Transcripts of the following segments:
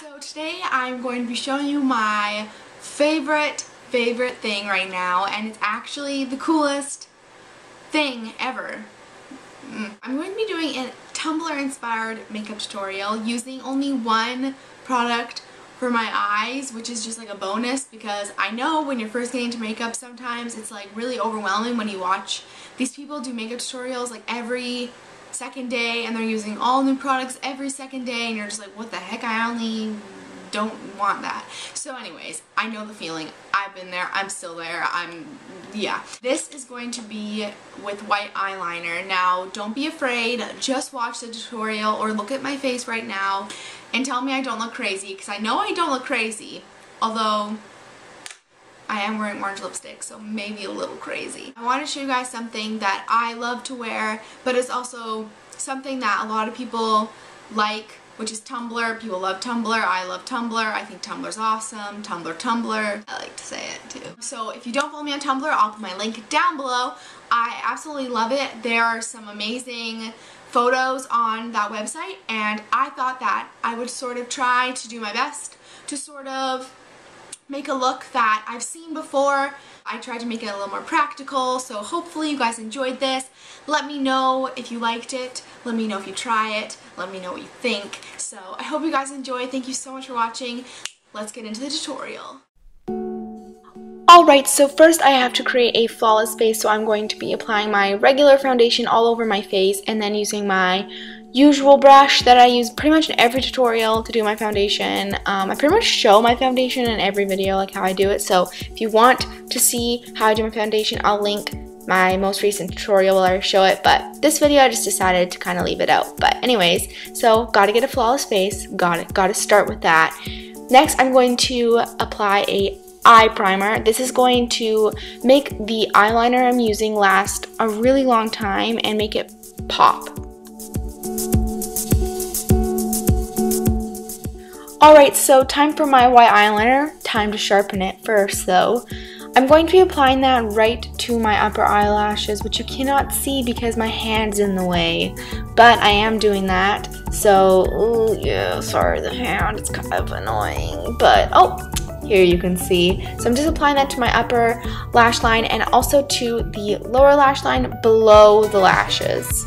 So today I'm going to be showing you my favorite, favorite thing right now, and it's actually the coolest thing ever. Mm. I'm going to be doing a Tumblr inspired makeup tutorial using only one product for my eyes, which is just like a bonus because I know when you're first getting into makeup sometimes it's like really overwhelming when you watch these people do makeup tutorials like every second day and they're using all new products every second day and you're just like what the heck I only don't want that. So anyways, I know the feeling. I've been there. I'm still there. I'm, yeah. This is going to be with white eyeliner. Now, don't be afraid. Just watch the tutorial or look at my face right now and tell me I don't look crazy because I know I don't look crazy. Although, I am wearing orange lipstick, so maybe a little crazy. I want to show you guys something that I love to wear, but it's also something that a lot of people like, which is Tumblr. People love Tumblr. I love Tumblr. I think Tumblr's awesome. Tumblr, Tumblr. I like to say it too. So if you don't follow me on Tumblr, I'll put my link down below. I absolutely love it. There are some amazing photos on that website and I thought that I would sort of try to do my best to sort of make a look that I've seen before. I tried to make it a little more practical, so hopefully you guys enjoyed this. Let me know if you liked it. Let me know if you try it. Let me know what you think. So I hope you guys enjoyed. Thank you so much for watching. Let's get into the tutorial. Alright, so first I have to create a flawless face, so I'm going to be applying my regular foundation all over my face and then using my usual brush that I use pretty much in every tutorial to do my foundation. Um, I pretty much show my foundation in every video, like how I do it. So if you want to see how I do my foundation, I'll link my most recent tutorial I show it. But this video, I just decided to kind of leave it out. But anyways, so gotta get a flawless face. Got it. Gotta start with that. Next, I'm going to apply a eye primer. This is going to make the eyeliner I'm using last a really long time and make it pop. Alright, so time for my white eyeliner. Time to sharpen it first though. I'm going to be applying that right to my upper eyelashes, which you cannot see because my hand's in the way. But I am doing that. So, ooh, yeah, sorry the hand, it's kind of annoying. But, oh, here you can see. So I'm just applying that to my upper lash line and also to the lower lash line below the lashes.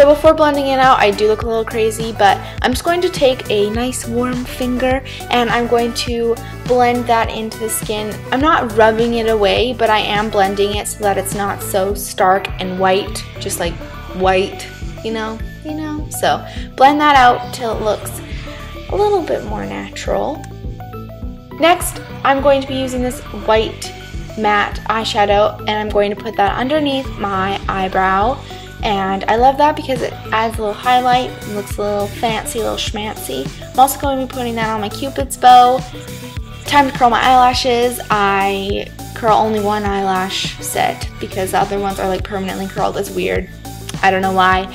So before blending it out, I do look a little crazy, but I'm just going to take a nice warm finger and I'm going to blend that into the skin. I'm not rubbing it away, but I am blending it so that it's not so stark and white, just like white, you know, you know? So blend that out till it looks a little bit more natural. Next, I'm going to be using this white matte eyeshadow and I'm going to put that underneath my eyebrow and I love that because it adds a little highlight and looks a little fancy, a little schmancy. I'm also going to be putting that on my cupid's bow. Time to curl my eyelashes. I curl only one eyelash set because the other ones are like permanently curled. It's weird. I don't know why.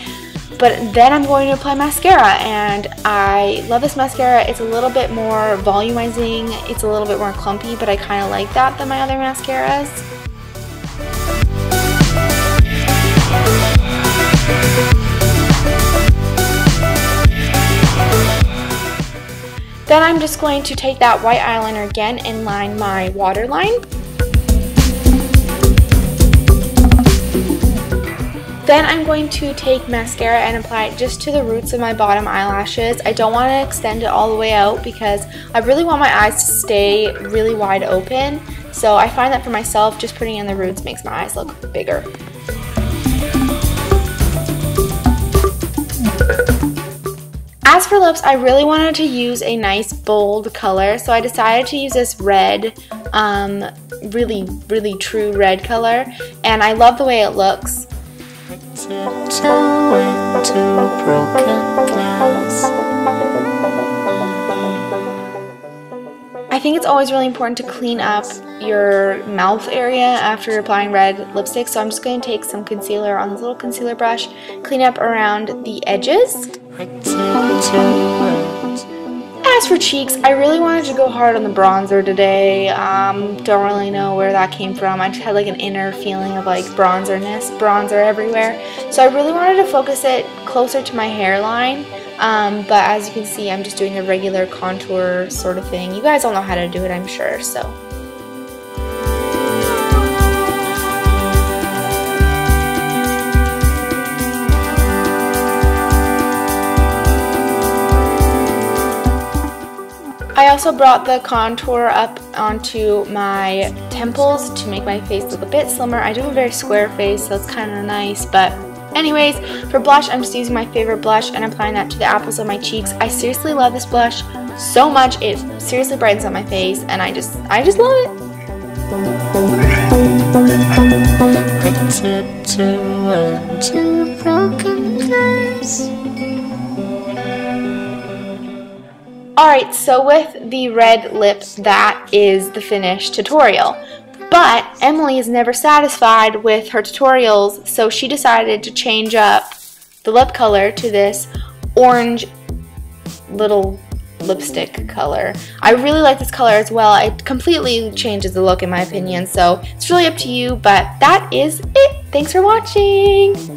But then I'm going to apply mascara and I love this mascara. It's a little bit more volumizing. It's a little bit more clumpy, but I kind of like that than my other mascaras. Then I'm just going to take that white eyeliner again and line my waterline. Then I'm going to take mascara and apply it just to the roots of my bottom eyelashes. I don't want to extend it all the way out because I really want my eyes to stay really wide open. So I find that for myself, just putting in the roots makes my eyes look bigger. As for lips, I really wanted to use a nice bold color, so I decided to use this red, um, really, really true red color, and I love the way it looks. I think it's always really important to clean up your mouth area after applying red lipstick, so I'm just going to take some concealer on this little concealer brush, clean up around the edges. As for cheeks, I really wanted to go hard on the bronzer today. Um, don't really know where that came from. I just had like an inner feeling of like bronzerness, bronzer everywhere. So I really wanted to focus it closer to my hairline. Um, but as you can see, I'm just doing a regular contour sort of thing. You guys all know how to do it, I'm sure, so. I also brought the contour up onto my temples to make my face look a bit slimmer. I do have a very square face, so it's kind of nice, but anyways, for blush, I'm just using my favorite blush and applying that to the apples of my cheeks. I seriously love this blush so much. It seriously brightens up my face, and I just, I just love it. Alright, so with the red lips, that is the finished tutorial. But Emilie is never satisfied with her tutorials, so she decided to change up the lip color to this orange little lipstick color. I really like this color as well. It completely changes the look in my opinion, so it's really up to you, but that is it. Thanks for watching!